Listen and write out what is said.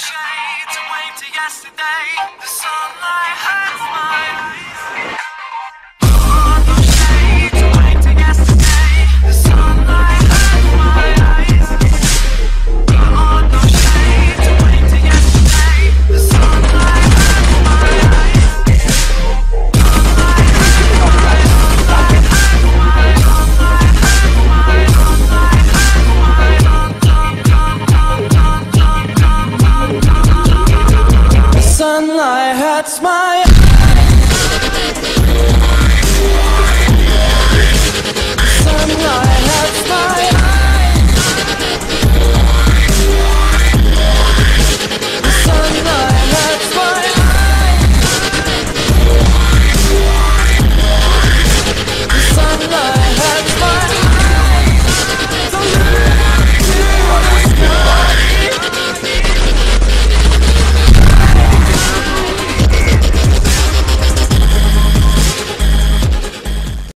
shades wave to yesterday. Sunlight hurts my